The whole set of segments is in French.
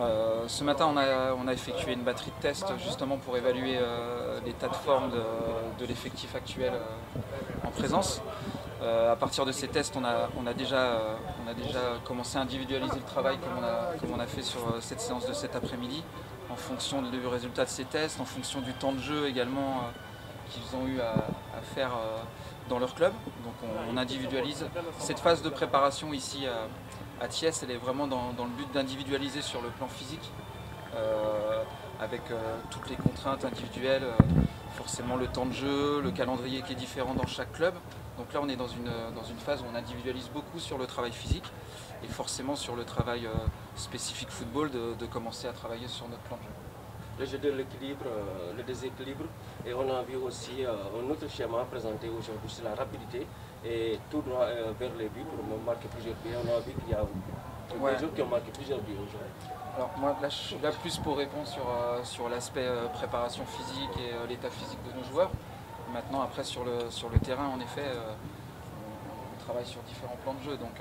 Euh, ce matin, on a, effectué une batterie de tests justement pour évaluer euh, l'état de forme de, l'effectif actuel euh, en présence. à partir de ces tests, on a, déjà, commencé à individualiser le travail comme on a, fait sur cette séance de cet après-midi, en fonction du résultat de ces tests, en fonction du temps de jeu également qu'ils ont eu à, faire dans leur club. Donc on, individualise cette phase de préparation ici Thiès, elle est vraiment dans, le but d'individualiser sur le plan physique, euh, avec euh, toutes les contraintes individuelles, euh, forcément le temps de jeu, le calendrier qui est différent dans chaque club. Donc là, on est dans une, dans une phase où on individualise beaucoup sur le travail physique et forcément sur le travail spécifique football de, commencer à travailler sur notre plan de jeu le jeu de l'équilibre, le déséquilibre. Et on a vu aussi un autre schéma présenté aujourd'hui, c'est la rapidité et tout droit euh, vers les buts pour marquer plusieurs buts. On a vu qu'il y a des joueurs qui ont marqué plusieurs buts aujourd'hui. Alors moi là je suis là plus pour répondre sur, euh, sur l'aspect euh, préparation physique et l'état physique de nos joueurs. Maintenant après sur le, sur le terrain en effet on, travaille sur différents plans de jeu. Donc,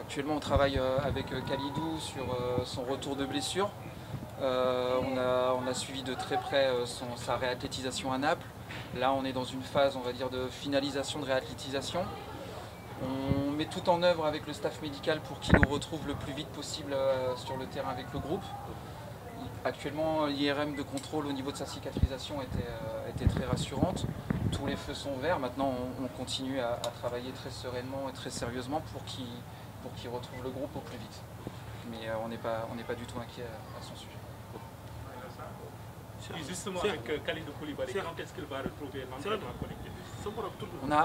actuellement on travaille avec Khalidou sur son retour de blessure. On, a, on, a, suivi de très près sa réathlétisation à Naples. Là, on est dans une phase, on va dire, de finalisation, de réathlétisation. On met tout en œuvre avec le staff médical pour qu'il nous retrouve le plus vite possible euh, sur le terrain avec le groupe. Actuellement, l'IRM de contrôle au niveau de sa cicatrisation était, euh, très rassurante. Tous les feux sont verts. Maintenant, on, continue à, travailler très sereinement et très sérieusement pour qu'il retrouve le groupe au plus vite. Mais euh, on n'est pas, pas du tout inquiet à son sujet. Et justement, avec euh, Khalid Koulibaly, quand est-ce qu'il va retrouver l'entraînement collectif?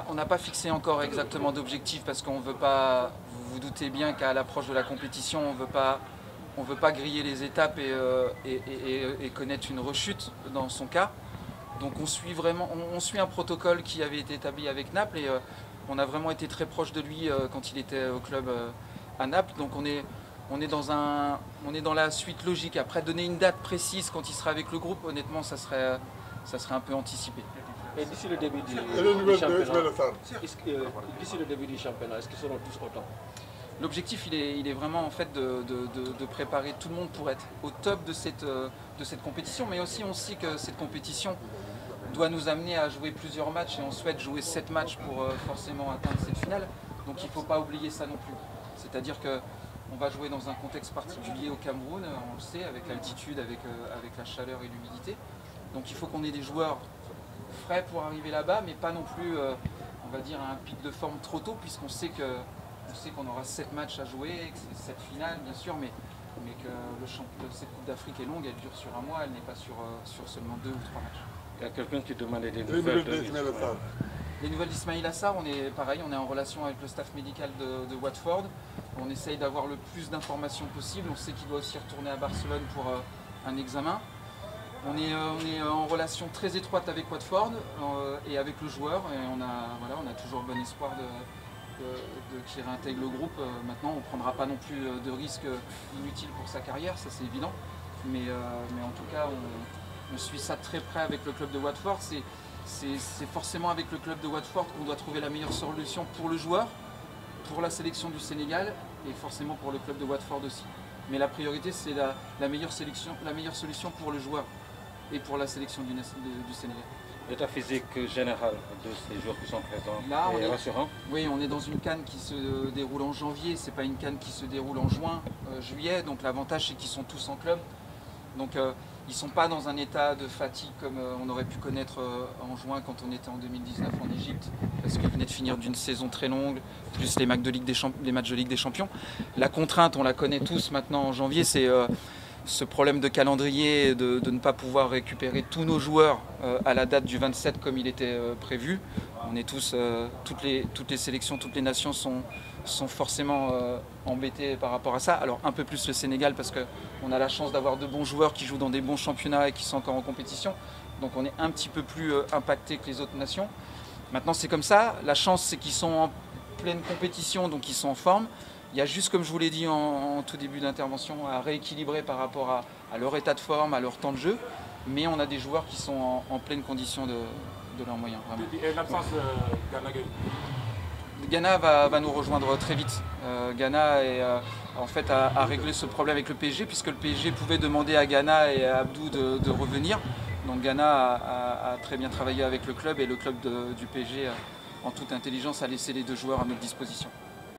On n'a pas fixé encore exactement d'objectif parce qu'on ne veut pas, vous vous doutez bien qu'à l'approche de la compétition, on veut pas, on veut pas griller les étapes et, euh, et, connaître une rechute dans son cas. Donc on suit vraiment, on, suit un protocole qui avait été établi avec Naples et euh, on a vraiment été très proche de lui quand il était au club à Naples. Donc on est, on est, dans un, on est dans la suite logique. Après, donner une date précise quand il sera avec le groupe, honnêtement, ça serait, ça serait un peu anticipé. Et d'ici le début du, championnat, d'ici le début du championnat, est-ce qu'ils seront tous autant? L'objectif, il est, il est, vraiment en fait de, de, préparer tout le monde pour être au top de cette, de cette compétition, mais aussi on sait que cette compétition doit nous amener à jouer plusieurs matchs et on souhaite jouer sept matchs pour euh, forcément atteindre cette finale. Donc il ne faut pas oublier ça non plus. C'est-à-dire que on va jouer dans un contexte particulier au Cameroun, on le sait, avec l'altitude, avec, euh, avec la chaleur et l'humidité. Donc il faut qu'on ait des joueurs frais pour arriver là-bas, mais pas non plus, euh, on va dire, un pic de forme trop tôt, puisqu'on sait que sait qu'on aura 7 matchs à jouer, que c'est 7 finales bien sûr, mais, mais que le cette Coupe d'Afrique est longue, elle dure sur un mois, elle n'est pas sur, euh, sur seulement 2 ou 3 matchs. Il y a quelqu'un qui demandait des nouvelles. Les nouvelles d'Ismail Assar, on est pareil, on est en relation avec le staff médical de, Watford. On essaye d'avoir le plus d'informations possible. On sait qu'il doit aussi retourner à Barcelone pour euh, un examen. On est, euh, est, en relation très étroite avec Watford euh, et avec le joueur. On a, voilà, on a toujours bon espoir qu'il réintègre le groupe. maintenant, on ne prendra pas non plus de risques inutiles pour sa carrière, ça c'est évident. Mais, en tout cas, on, suit ça très près avec le club de Watford c'est forcément avec le club de Watford qu'on doit trouver la meilleure solution pour le joueur, pour la sélection du Sénégal et forcément pour le club de Watford aussi. Mais la priorité, c'est la, meilleure la meilleure solution pour le joueur et pour la sélection du, Sénégal. L'état physique général de ces joueurs qui sont présents Là, est, rassurant Oui, on est dans une canne qui se déroule en janvier, c'est pas une canne qui se déroule en juin, euh, juillet, donc l'avantage c'est qu'ils sont tous en club. Donc euh, ils ne sont pas dans un état de fatigue comme euh, on aurait pu connaître euh, en juin quand on était en 2019 en Égypte, parce qu'ils venaient de finir d'une saison très longue, plus les matchs, de Ligue des les matchs de Ligue des Champions. La contrainte, on la connaît tous maintenant en janvier, c'est ce problème de calendrier, de, de, ne pas pouvoir récupérer tous nos joueurs à la date du 27 comme il était prévu. On est tous, toutes, les, toutes les sélections, toutes les nations sont, sont forcément euh, embêtés par rapport à ça. Alors un peu plus le Sénégal parce qu'on a la chance d'avoir de bons joueurs qui jouent dans des bons championnats et qui sont encore en compétition. Donc on est un petit peu plus euh, impacté que les autres nations. Maintenant c'est comme ça. La chance c'est qu'ils sont en pleine compétition, donc ils sont en forme. Il y a juste, comme je vous l'ai dit en, tout début d'intervention, à rééquilibrer par rapport à, leur état de forme, à leur temps de jeu. Mais on a des joueurs qui sont en, pleine condition de, leurs moyens. L'absence Ghana va, nous rejoindre très vite. Euh, Ghana euh, en fait, a, réglé ce problème avec le PSG puisque le PSG pouvait demander à Ghana et à Abdou de, revenir. Donc Ghana a, très bien travaillé avec le club et le club du PSG, euh, en toute intelligence, a laissé les deux joueurs à notre disposition.